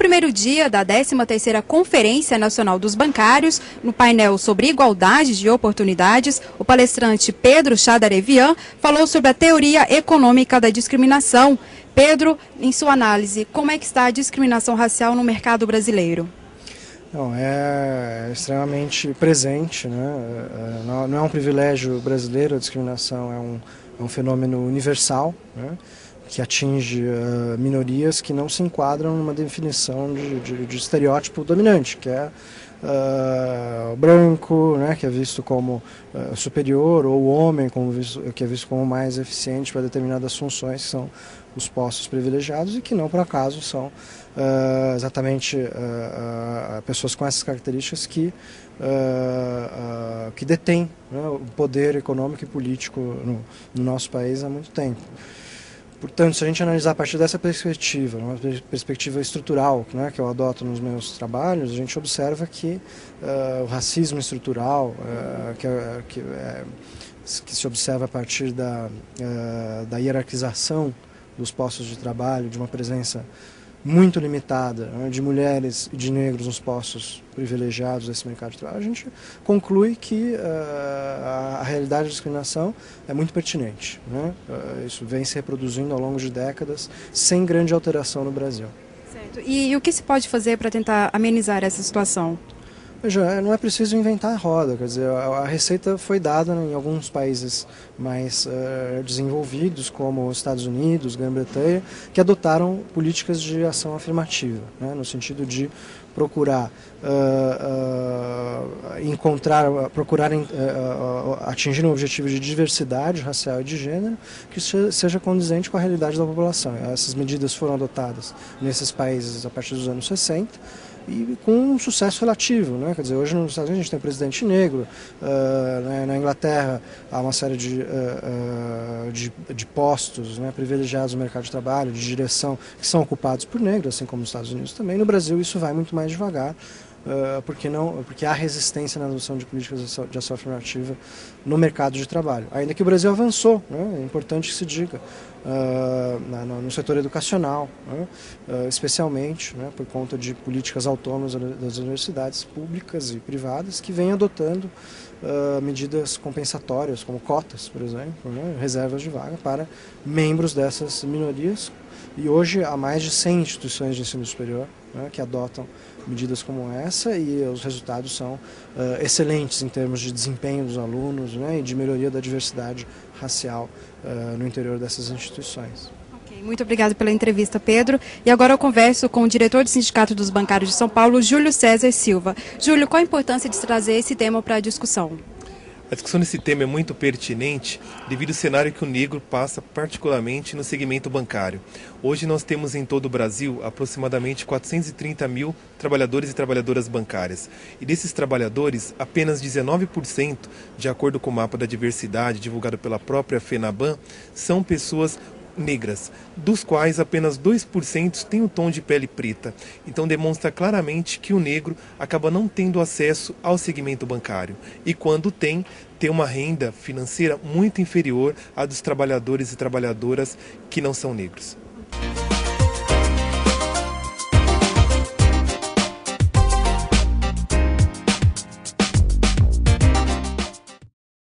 primeiro dia da 13ª Conferência Nacional dos Bancários, no painel sobre igualdade de oportunidades, o palestrante Pedro Chadarevian falou sobre a teoria econômica da discriminação. Pedro, em sua análise, como é que está a discriminação racial no mercado brasileiro? Não, é extremamente presente, né? É, não é um privilégio brasileiro, a discriminação é um, é um fenômeno universal, né? Que atinge uh, minorias que não se enquadram numa definição de, de, de estereótipo dominante, que é uh, branco, né, que é visto como uh, superior, ou o homem, como visto, que é visto como mais eficiente para determinadas funções, que são os postos privilegiados e que não por acaso são uh, exatamente pessoas com essas características que, que detêm né, o poder econômico e político no, no nosso país há muito tempo. Portanto, se a gente analisar a partir dessa perspectiva, uma perspectiva estrutural né, que eu adoto nos meus trabalhos, a gente observa que uh, o racismo estrutural, uh, que, é, que, é, que, se observa a partir da, uh, da hierarquização dos postos de trabalho, de uma presença muito limitada né, de mulheres e de negros nos postos privilegiados desse mercado de trabalho, a gente conclui que uh, a, realidade da discriminação é muito pertinente. Né? Uh, isso vem se reproduzindo ao longo de décadas sem grande alteração no Brasil. Certo. E, e o que se pode fazer para tentar amenizar essa situação? Veja, não é preciso inventar a roda, quer dizer, a, receita foi dada em alguns países mais uh, desenvolvidos, como os Estados Unidos, Grã-Bretanha, que adotaram políticas de ação afirmativa, né, no sentido de procurar uh, uh, encontrar, procurar atingir um objetivo de diversidade racial e de gênero que seja condizente com a realidade da população. Essas medidas foram adotadas nesses países a partir dos anos 60 e com um sucesso relativo. Né? Quer dizer, hoje nos Estados Unidos a gente tem um presidente negro, uh, né? na Inglaterra há uma série de, uh, uh, de, de, postos né? privilegiados no mercado de trabalho, de direção, que são ocupados por negros, assim como nos Estados Unidos também. No Brasil isso vai muito mais devagar. Porque, não, porque há resistência na adoção de políticas de ação afirmativa no mercado de trabalho. Ainda que o Brasil avançou, né, é importante que se diga, no setor educacional, né, uh, especialmente né, por conta de políticas autônomas das universidades públicas e privadas que vêm adotando medidas compensatórias, como cotas, por exemplo, né, reservas de vaga para membros dessas minorias. E hoje há mais de 100 instituições de ensino superior que adotam medidas como essa e os resultados são uh, excelentes em termos de desempenho dos alunos né, e de melhoria da diversidade racial uh, no interior dessas instituições. Muito obrigado pela entrevista, Pedro. E agora eu converso com o diretor do Sindicato dos Bancários de São Paulo, Júlio César Silva. Júlio, qual a importância de trazer esse tema para a discussão? A discussão desse tema é muito pertinente devido ao cenário que o negro passa, particularmente no segmento bancário. Hoje nós temos em todo o Brasil aproximadamente 430 mil trabalhadores e trabalhadoras bancárias. E desses trabalhadores, apenas 19%, de acordo com o mapa da diversidade divulgado pela própria FENABAN, são pessoas negras, dos quais apenas 2% têm o tom de pele preta. Então demonstra claramente que o negro acaba não tendo acesso ao segmento bancário e quando tem, tem uma renda financeira muito inferior à dos trabalhadores e trabalhadoras que não são negros.